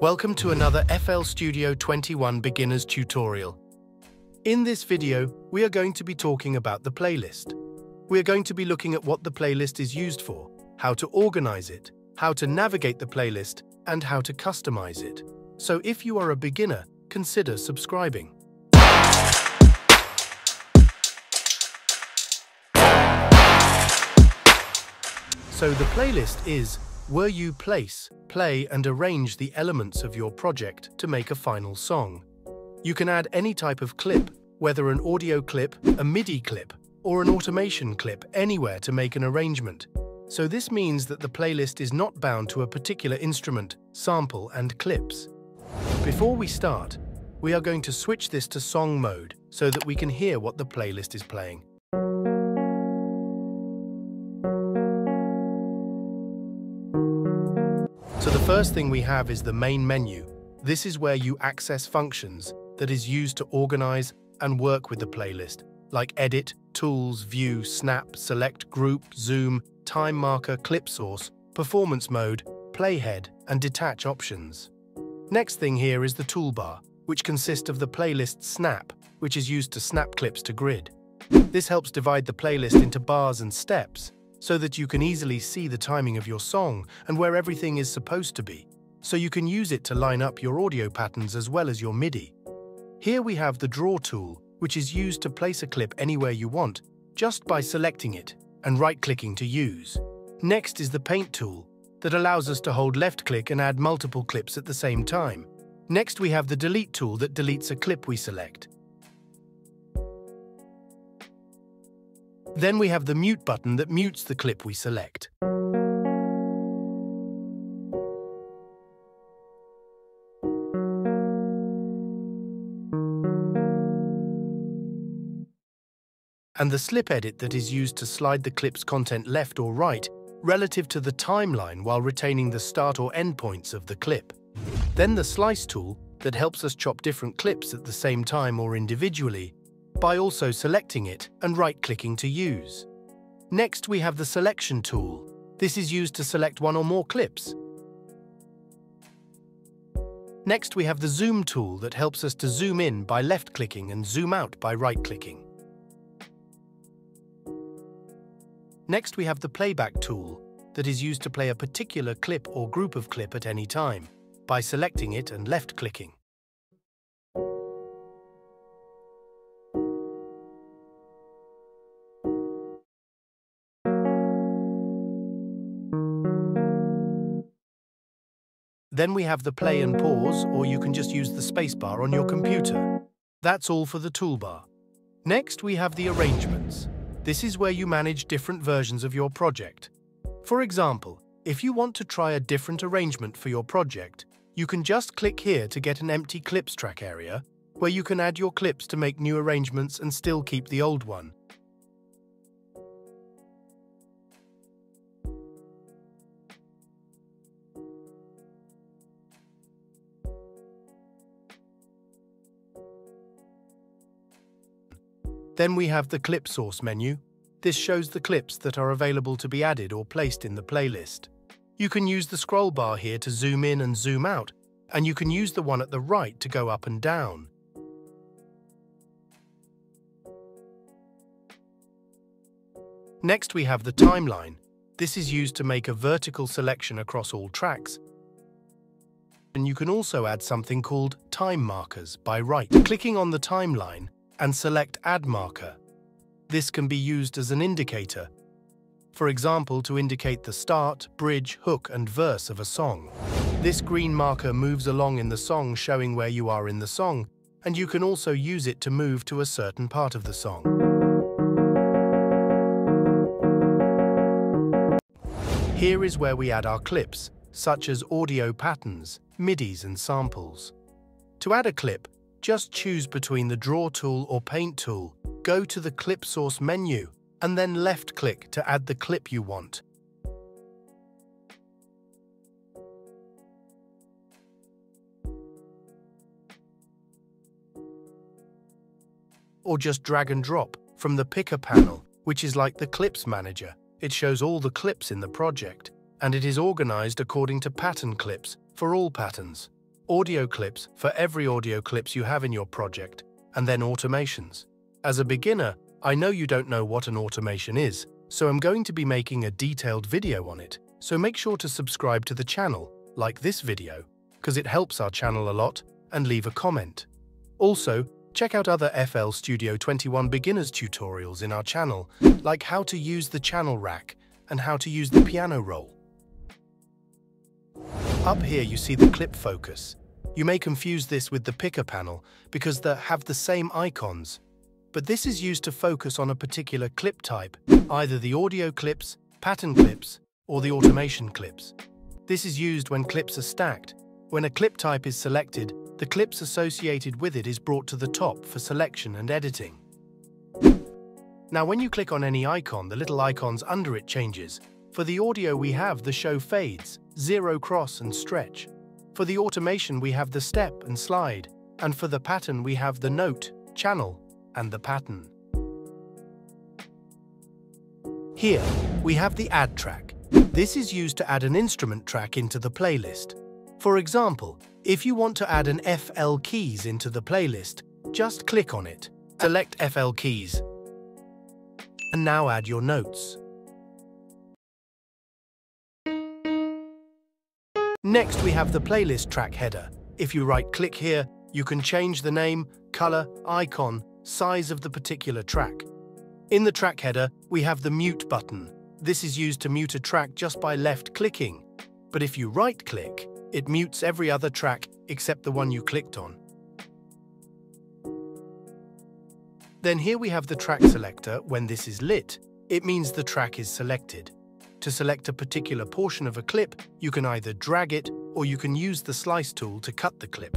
Welcome to another FL Studio 21 Beginners tutorial. In this video, we are going to be talking about the playlist. We are going to be looking at what the playlist is used for, how to organize it, how to navigate the playlist, and how to customize it. So if you are a beginner, consider subscribing. So the playlist is where you place, play and arrange the elements of your project to make a final song. You can add any type of clip, whether an audio clip, a MIDI clip, or an automation clip anywhere to make an arrangement. So this means that the playlist is not bound to a particular instrument, sample and clips. Before we start, we are going to switch this to song mode so that we can hear what the playlist is playing. First thing we have is the main menu. This is where you access functions that is used to organize and work with the playlist, like edit, tools, view, snap, select, group, zoom, time marker, clip source, performance mode, playhead, and detach options. Next thing here is the toolbar, which consists of the playlist snap, which is used to snap clips to grid. This helps divide the playlist into bars and steps, so that you can easily see the timing of your song and where everything is supposed to be, so you can use it to line up your audio patterns as well as your MIDI. Here we have the Draw tool, which is used to place a clip anywhere you want, just by selecting it and right-clicking to use. Next is the Paint tool, that allows us to hold left-click and add multiple clips at the same time. Next we have the Delete tool that deletes a clip we select. Then we have the mute button that mutes the clip we select. And the slip edit that is used to slide the clip's content left or right relative to the timeline while retaining the start or end points of the clip. Then the slice tool that helps us chop different clips at the same time or individually by also selecting it and right-clicking to use. Next, we have the Selection tool. This is used to select one or more clips. Next, we have the Zoom tool that helps us to zoom in by left-clicking and zoom out by right-clicking. Next, we have the Playback tool that is used to play a particular clip or group of clip at any time by selecting it and left-clicking. Then we have the play and pause, or you can just use the spacebar on your computer. That's all for the toolbar. Next, we have the arrangements. This is where you manage different versions of your project. For example, if you want to try a different arrangement for your project, you can just click here to get an empty clips track area, where you can add your clips to make new arrangements and still keep the old one. Then we have the clip source menu. This shows the clips that are available to be added or placed in the playlist. You can use the scroll bar here to zoom in and zoom out, and you can use the one at the right to go up and down. Next we have the timeline. This is used to make a vertical selection across all tracks. And you can also add something called time markers by right. Clicking on the timeline, and select Add Marker. This can be used as an indicator, for example to indicate the start, bridge, hook and verse of a song. This green marker moves along in the song showing where you are in the song, and you can also use it to move to a certain part of the song. Here is where we add our clips, such as audio patterns, MIDIs and samples. To add a clip, just choose between the Draw tool or Paint tool, go to the Clip Source menu, and then left-click to add the clip you want. Or just drag and drop from the Picker panel, which is like the Clips Manager. It shows all the clips in the project, and it is organized according to pattern clips for all patterns. Audio clips for every audio clips you have in your project, and then automations. As a beginner, I know you don't know what an automation is, so I'm going to be making a detailed video on it, so make sure to subscribe to the channel, like this video, because it helps our channel a lot, and leave a comment. Also, check out other FL Studio 21 beginners tutorials in our channel, like how to use the channel rack and how to use the piano roll. Up here you see the clip focus. You may confuse this with the picker panel because they have the same icons, but this is used to focus on a particular clip type, either the audio clips, pattern clips, or the automation clips. This is used when clips are stacked. When a clip type is selected, the clips associated with it is brought to the top for selection and editing. Now when you click on any icon, the little icons under it changes. For the audio we have the show fades, zero cross and stretch. For the automation we have the step and slide, and for the pattern we have the note, channel, and the pattern. Here, we have the Add track. This is used to add an instrument track into the playlist. For example, if you want to add an FL Keys into the playlist, just click on it, select FL Keys, and now add your notes. Next, we have the playlist track header. If you right-click here, you can change the name, color, icon, size of the particular track. In the track header, we have the mute button. This is used to mute a track just by left-clicking. But if you right-click, it mutes every other track except the one you clicked on. Then here we have the track selector. When this is lit, it means the track is selected. To select a particular portion of a clip, you can either drag it or you can use the slice tool to cut the clip.